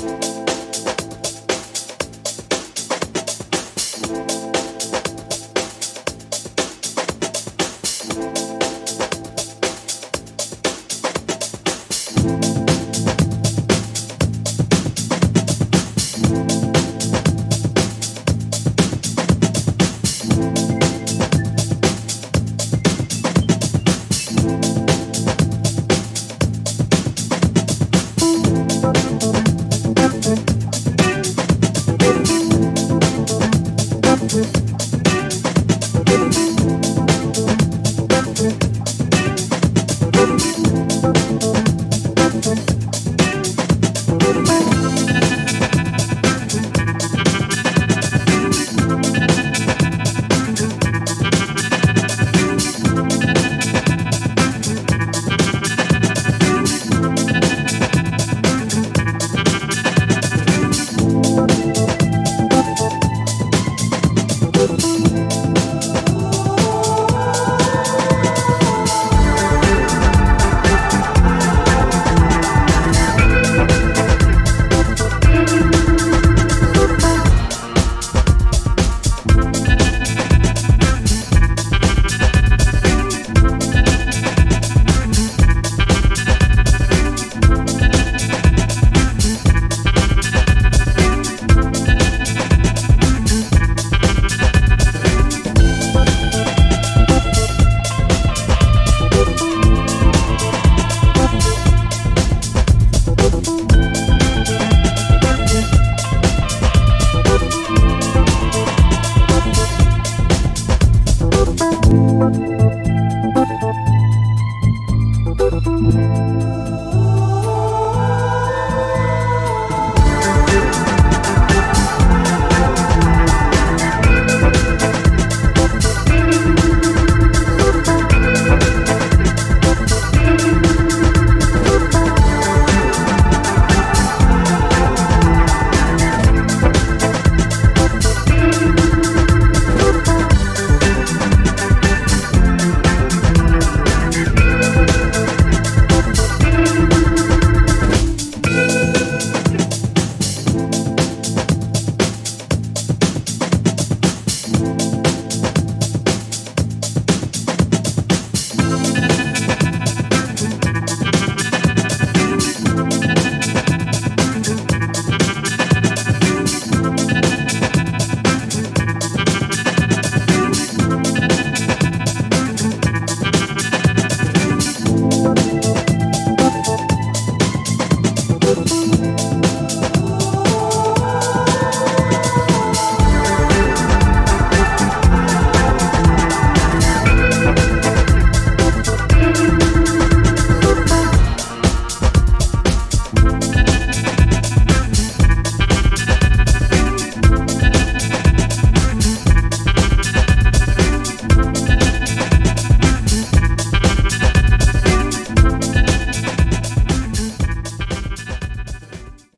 Bye.